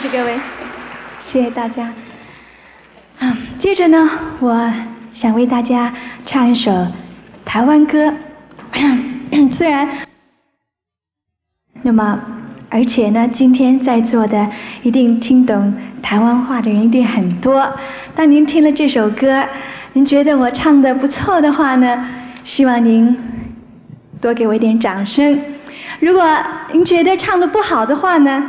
谢谢各位，谢谢大家。啊，接着呢，我想为大家唱一首台湾歌。虽然，那么，而且呢，今天在座的一定听懂台湾话的人一定很多。当您听了这首歌，您觉得我唱的不错的话呢，希望您多给我一点掌声。如果您觉得唱的不好的话呢？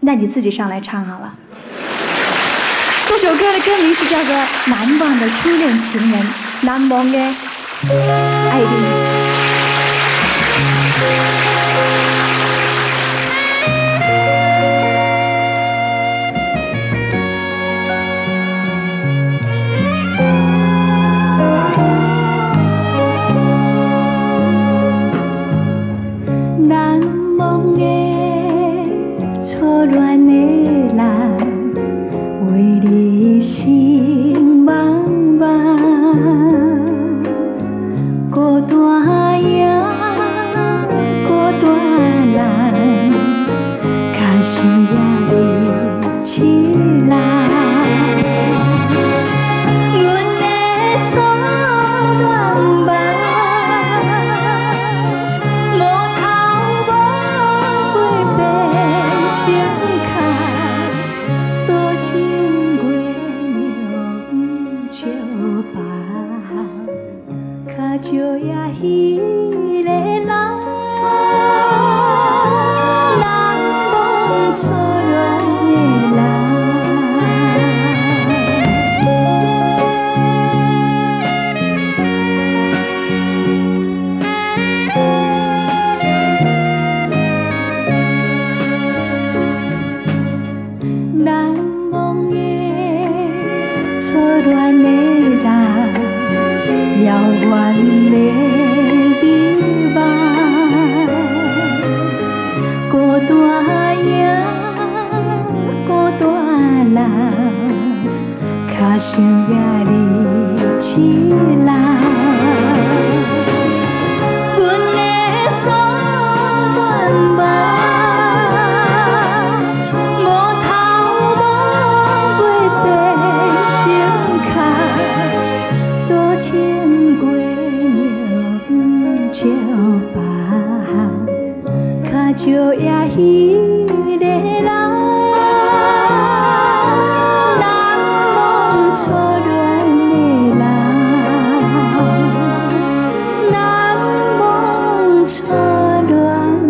那你自己上来唱好了。这首歌的歌名是叫做《难忘的初恋情人》，难忘的爱恋。就也断的人，遥远的地方，孤单影，孤单人，卡。chưa e ya hi để lắng nắng mong cho đoàn nề là nắng mong cho đoàn